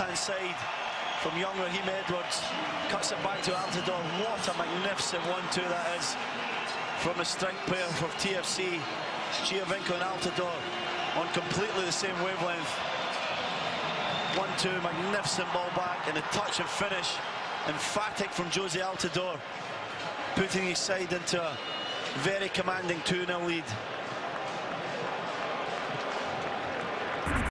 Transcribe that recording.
left-hand side from young Raheem Edwards. Cuts it back to Altidore. What a magnificent one-two that is from the strike player for TFC. Giovinco and Altidore on completely the same wavelength. One-two, magnificent ball back and a touch and finish. Emphatic from Jozy Altidore, putting his side into a very commanding 2-0 lead.